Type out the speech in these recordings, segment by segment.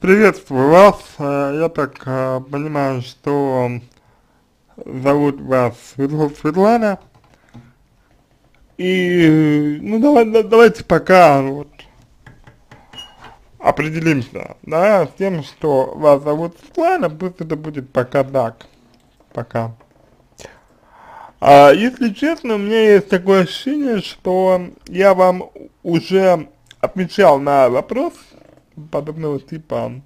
Приветствую вас. Э, я так э, понимаю, что зовут вас Светлана. И, ну, давай, давайте пока вот определимся, да, с тем, что вас зовут Светлана, пусть это будет пока так, пока. А, если честно, у меня есть такое ощущение, что я вам уже отвечал на вопрос, подобного типа.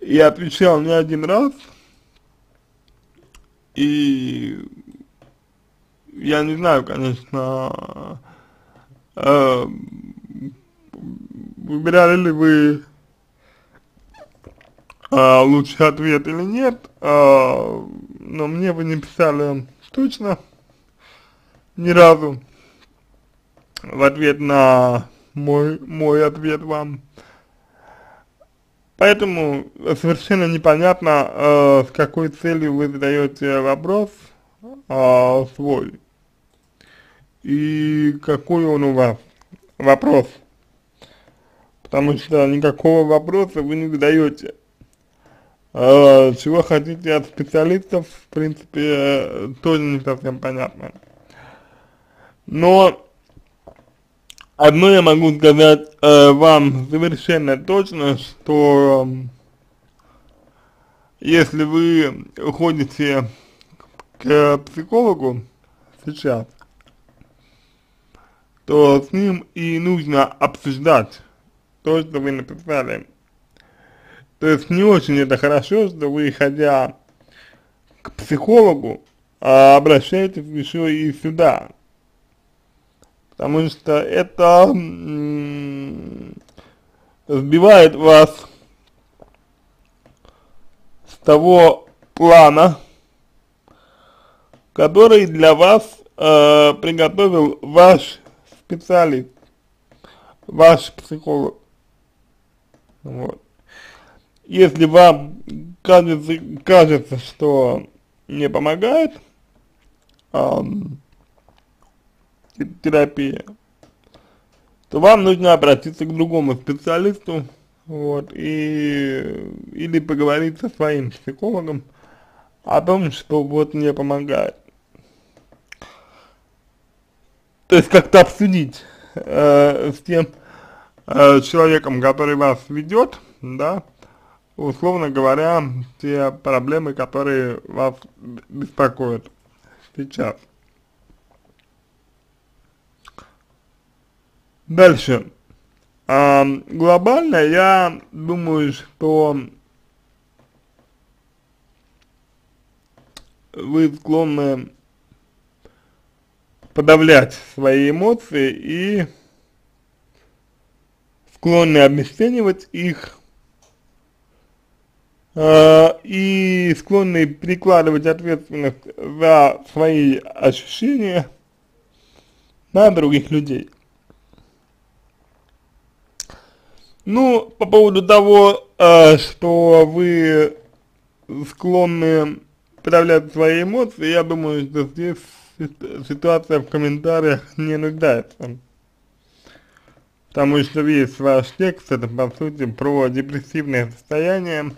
Я отвечал не один раз, и я не знаю, конечно, э, выбирали ли вы э, лучший ответ или нет, э, но мне вы не писали точно ни разу в ответ на мой, мой ответ вам. Поэтому совершенно непонятно, э, с какой целью вы задаете вопрос э, свой. И какой он у вас вопрос. Потому что никакого вопроса вы не задаете. Э, чего хотите от специалистов, в принципе, э, тоже не совсем понятно. Но Одно я могу сказать э, вам совершенно точно, что э, если вы ходите к психологу сейчас, то с ним и нужно обсуждать то, что вы написали. То есть не очень это хорошо, что вы, ходя к психологу, а обращаетесь еще и сюда, потому что это сбивает вас с того плана, который для вас э, приготовил ваш специалист, ваш психолог. Вот. Если вам кажется, кажется, что не помогает, эм, терапия, то вам нужно обратиться к другому специалисту, вот, и, или поговорить со своим психологом о том, что вот мне помогает. То есть как-то обсудить э, с тем э, человеком, который вас ведет, да, условно говоря, те проблемы, которые вас беспокоят сейчас. Дальше. А, глобально я думаю, что вы склонны подавлять свои эмоции и склонны обесценивать их э, и склонны прикладывать ответственность за свои ощущения на других людей. Ну, по поводу того, э, что вы склонны проявлять свои эмоции, я думаю, что здесь ситуация в комментариях не нуждается. Потому что весь ваш текст, это по сути про депрессивное состояние,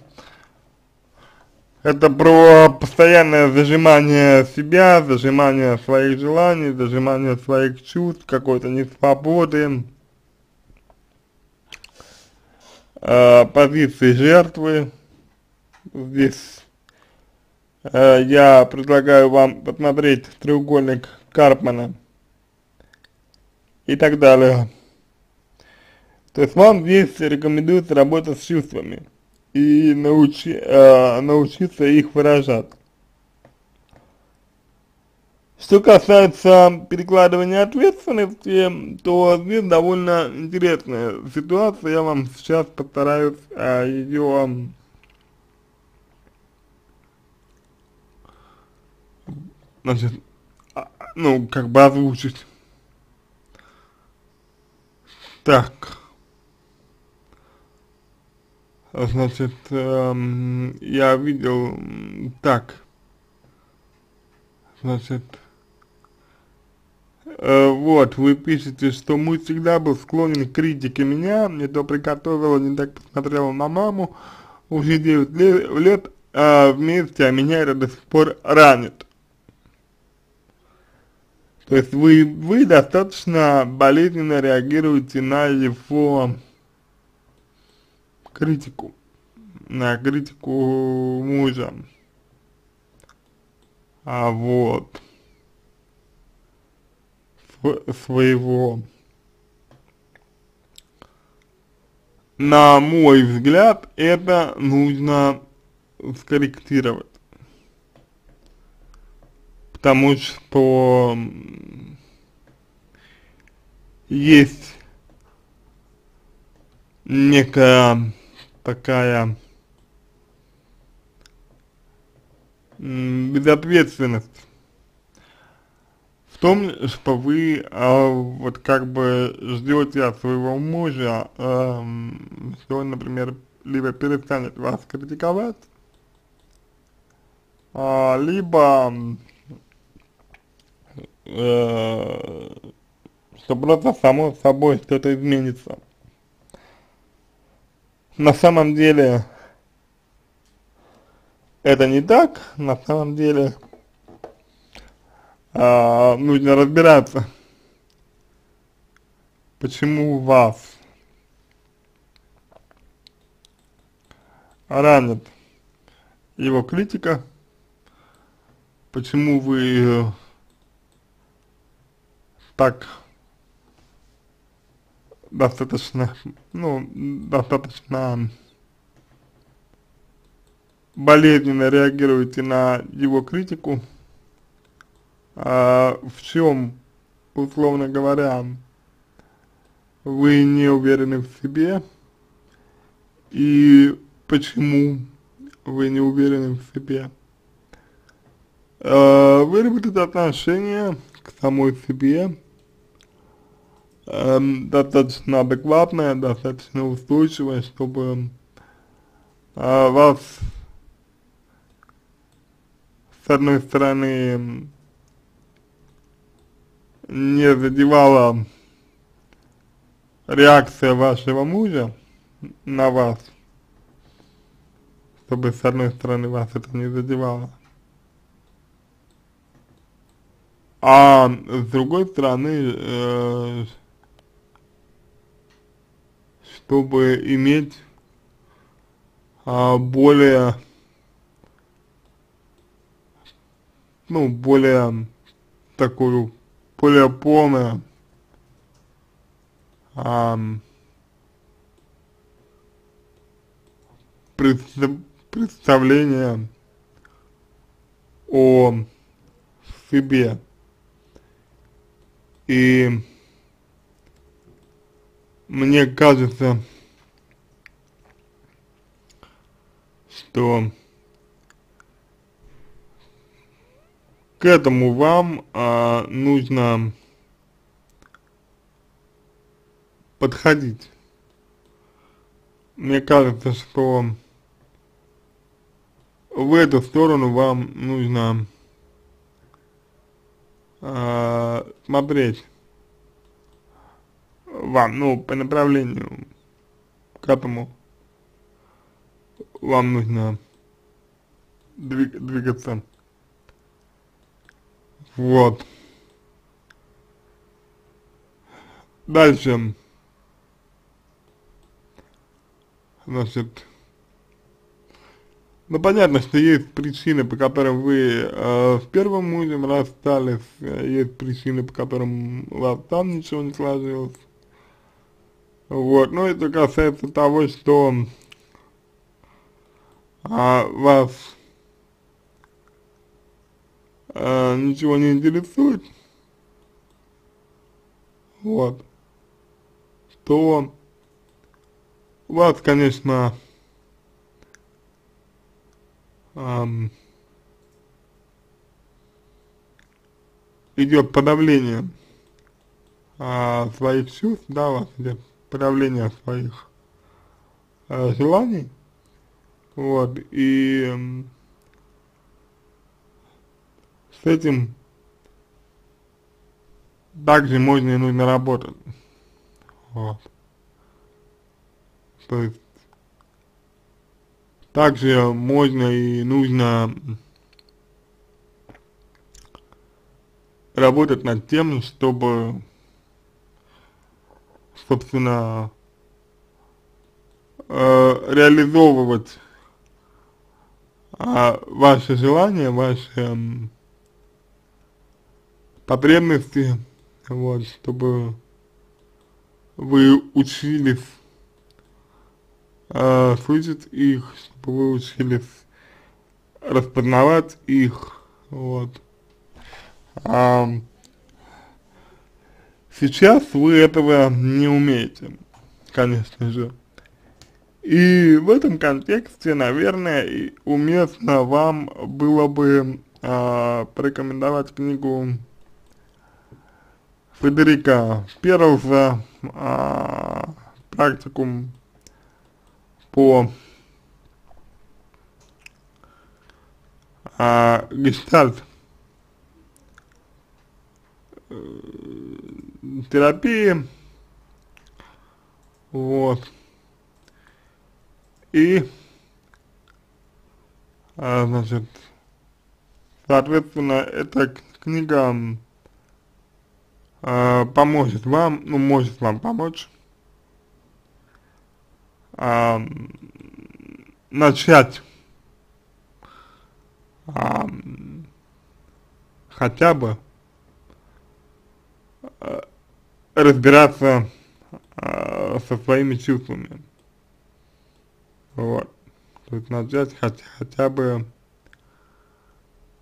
это про постоянное зажимание себя, зажимание своих желаний, зажимание своих чувств, какой-то несвободы, э, позиции жертвы. Здесь э, я предлагаю вам посмотреть треугольник Карпмана и так далее. То есть вам здесь рекомендуется работать с чувствами и научи, э, научиться их выражать. Что касается перекладывания ответственности, то здесь довольно интересная ситуация, я вам сейчас постараюсь а, ее значит, а, ну, как бы озвучить. Так. Значит, эм, я видел, так, значит, вот, вы пишете, что муж всегда был склонен к критике меня, не то приготовила, не так посмотрела на маму, уже 9 лет, лет э, вместе, а меня это до сих пор ранит. То есть вы, вы достаточно болезненно реагируете на его критику, на критику мужа. А вот своего. На мой взгляд, это нужно скорректировать. Потому что есть некая такая безответственность в том, что вы а, вот как бы ждете от своего мужа, а, что он, например, либо перестанет вас критиковать, а, либо э, что просто само собой что-то изменится. На самом деле это не так, на самом деле а, нужно разбираться, почему вас ранит его критика, почему вы так достаточно, ну, достаточно болезненно реагируете на его критику, а, в чем, условно говоря, вы не уверены в себе и почему вы не уверены в себе. А, выработать отношение к самой себе а, достаточно адекватное, достаточно устойчивое, чтобы а, вас с одной стороны не задевала реакция вашего мужа на вас, чтобы с одной стороны вас это не задевало, а с другой стороны, э, чтобы иметь э, более, ну, более такую более полное эм, представление о себе. И мне кажется, что к этому вам а, нужно подходить. Мне кажется, что в эту сторону вам нужно а, смотреть вам, ну, по направлению к этому вам нужно двиг двигаться. Вот. Дальше. Значит, ну понятно, что есть причины, по которым вы э, с первым мужем расстались, есть причины, по которым у вас там ничего не сложилось. Вот, но это касается того, что а, вас э, ничего не интересует, вот, то вас, конечно, эм, идет подавление э, своих чувств, да, у вас идет подавление своих э, желаний, вот, и с этим также можно и нужно работать. Вот. То есть, также можно и нужно работать над тем, чтобы, собственно, э, реализовывать э, ваши желания, ваши потребности, вот, чтобы вы учились э, слышать их, чтобы вы учились распознавать их, вот. А, сейчас вы этого не умеете, конечно же. И в этом контексте, наверное, уместно вам было бы а, порекомендовать книгу Фредерика Перлза а, «Практикум по а, гештальт э, терапии, вот, и, а, значит, соответственно, эта книга а, поможет вам, ну, может вам помочь, а, начать а, хотя бы а, разбираться а, со своими чувствами. Вот. То есть начать хотя, хотя бы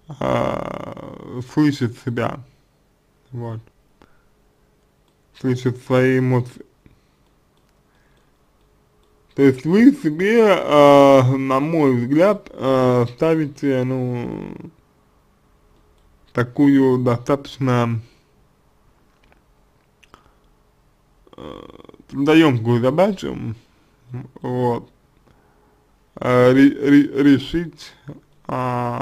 а, слышать себя. Вот. Слышать свои эмоции. То есть вы себе, э, на мой взгляд, э, ставите, ну, такую достаточно э, трудоемкую задачу, вот, э, ре, решить э,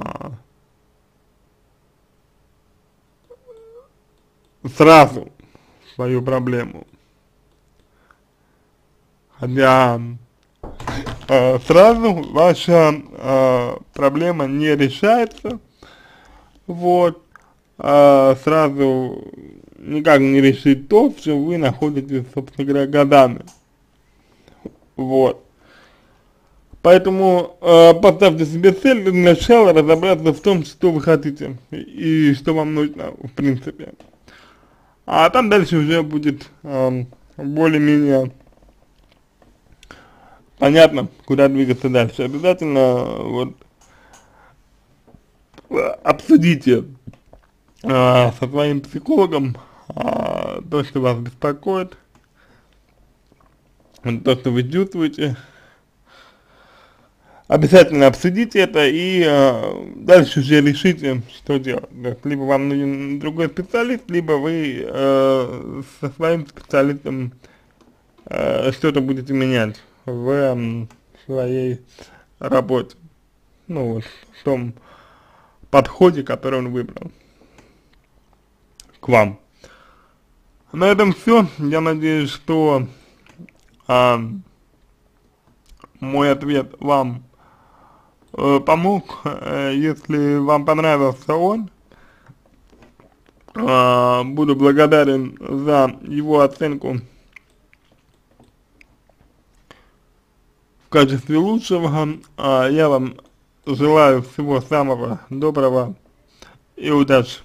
сразу свою проблему. Хотя э, сразу ваша э, проблема не решается, вот, э, сразу никак не решить то, в чем вы находитесь, собственно говоря, годами, вот. Поэтому э, поставьте себе цель для начала разобраться в том, что вы хотите и что вам нужно, в принципе. А там дальше уже будет э, более-менее понятно, куда двигаться дальше. Обязательно вот обсудите э, со своим психологом э, то, что вас беспокоит, то, что вы чувствуете. Обязательно обсудите это и э, дальше уже решите, что делать. либо вам нужен другой специалист, либо вы э, со своим специалистом э, что-то будете менять в своей работе. Ну вот, в том подходе, который он выбрал к вам. На этом все. Я надеюсь, что а, мой ответ вам э, помог. Э, если вам понравился он, э, буду благодарен за его оценку качестве лучшего. А я вам желаю всего самого доброго и удачи.